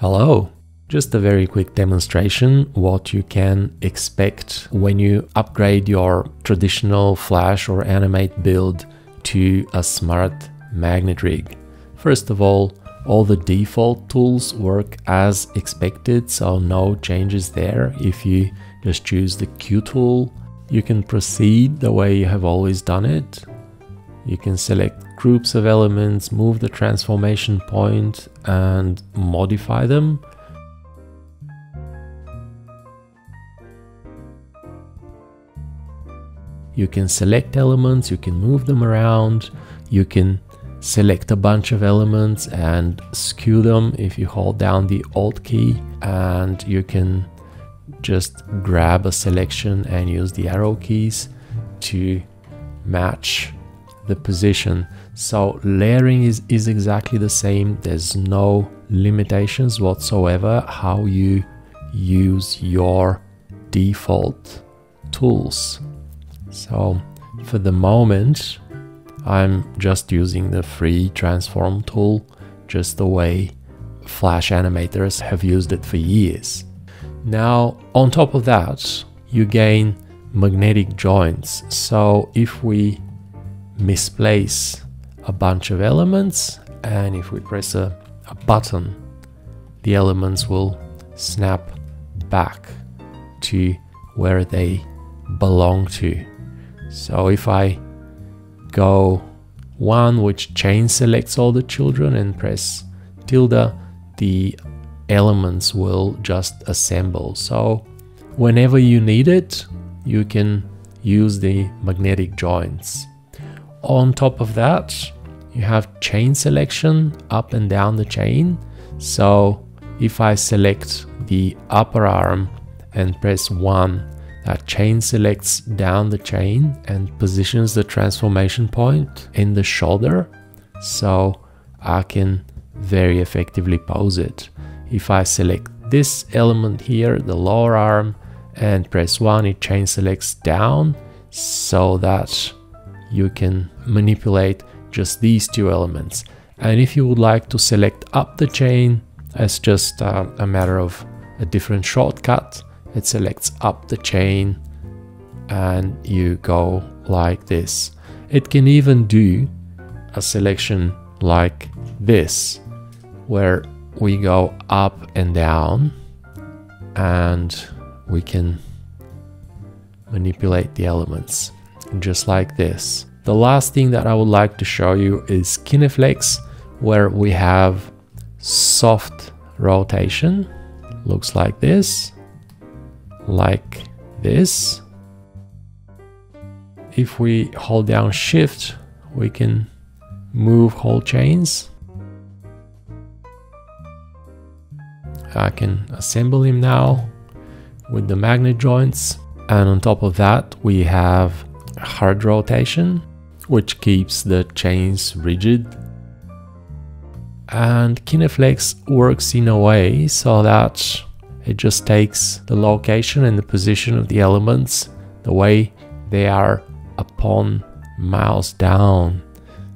Hello! Just a very quick demonstration what you can expect when you upgrade your traditional Flash or Animate build to a smart magnet rig. First of all, all the default tools work as expected, so no changes there. If you just choose the Q tool, you can proceed the way you have always done it. You can select groups of elements, move the transformation point and modify them. You can select elements, you can move them around, you can select a bunch of elements and skew them if you hold down the Alt key and you can just grab a selection and use the arrow keys to match the position. So layering is, is exactly the same. There's no limitations whatsoever how you use your default tools. So for the moment, I'm just using the free transform tool just the way Flash animators have used it for years. Now, on top of that, you gain magnetic joints. So if we misplace a bunch of elements and if we press a, a button the elements will snap back to where they belong to. So if I go one which chain selects all the children and press tilde the elements will just assemble. So whenever you need it you can use the magnetic joints on top of that, you have chain selection up and down the chain. So if I select the upper arm and press 1, that chain selects down the chain and positions the transformation point in the shoulder. So I can very effectively pose it. If I select this element here, the lower arm, and press 1, it chain selects down so that you can manipulate just these two elements. And if you would like to select up the chain as just uh, a matter of a different shortcut, it selects up the chain and you go like this. It can even do a selection like this, where we go up and down and we can manipulate the elements just like this. The last thing that I would like to show you is Kineflex, where we have soft rotation. Looks like this, like this. If we hold down shift, we can move whole chains. I can assemble him now with the magnet joints. And on top of that, we have hard rotation, which keeps the chains rigid. And Kineflex works in a way so that it just takes the location and the position of the elements the way they are upon mouse down.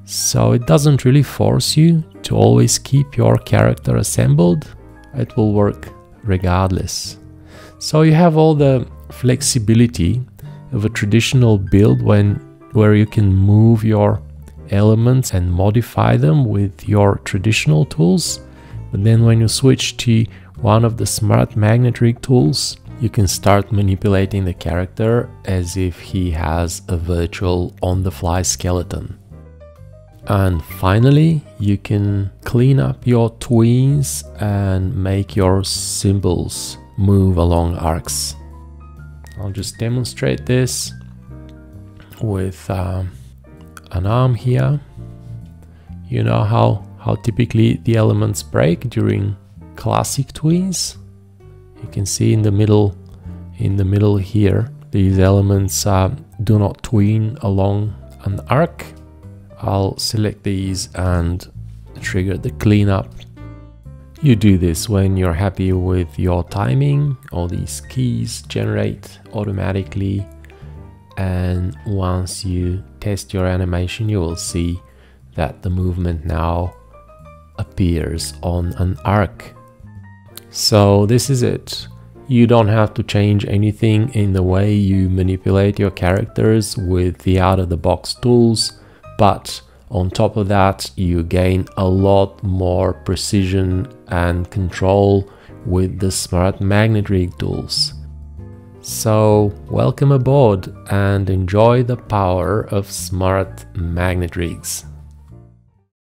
So it doesn't really force you to always keep your character assembled, it will work regardless. So you have all the flexibility of a traditional build when where you can move your elements and modify them with your traditional tools. But then when you switch to one of the smart magnet rig tools, you can start manipulating the character as if he has a virtual on-the-fly skeleton. And finally, you can clean up your tweens and make your symbols move along arcs. I'll just demonstrate this with um, an arm here. You know how, how typically the elements break during classic tweens. You can see in the middle, in the middle here, these elements uh, do not tween along an arc. I'll select these and trigger the cleanup you do this when you're happy with your timing, all these keys generate automatically and once you test your animation you will see that the movement now appears on an arc. So this is it. You don't have to change anything in the way you manipulate your characters with the out-of-the-box tools, but on top of that you gain a lot more precision and control with the smart magnet rig tools. So welcome aboard and enjoy the power of smart magnet rigs.